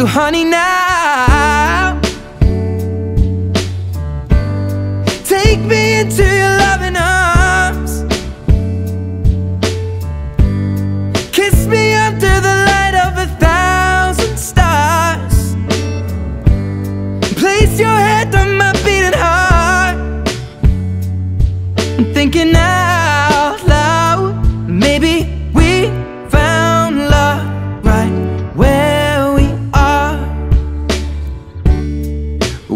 So honey, now. Take me into your loving arms. Kiss me under the light of a thousand stars. Place your head on my beating heart. I'm thinking out loud. Maybe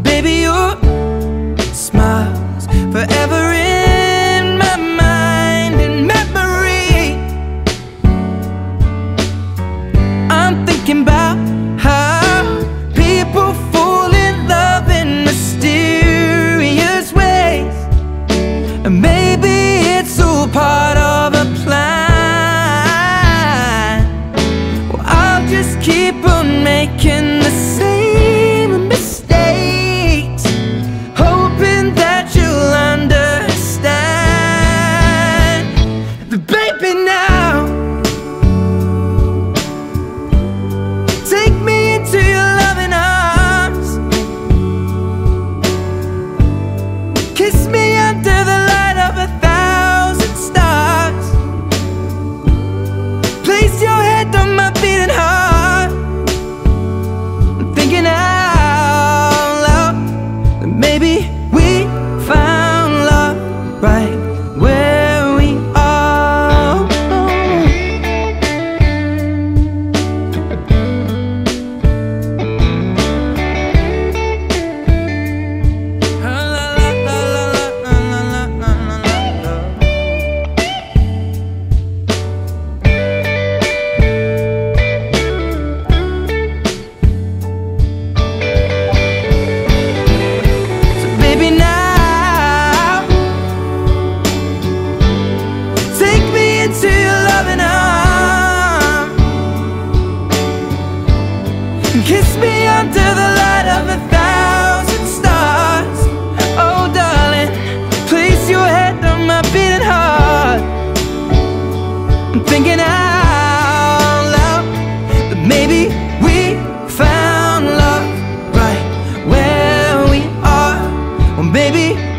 Baby, your smile's forever in my mind and memory. I'm thinking about how people fall in love in mysterious ways. And maybe it's all part of a plan. Well, I'll just keep on making the same I'm thinking out loud that maybe we found love right where we are, Well, maybe.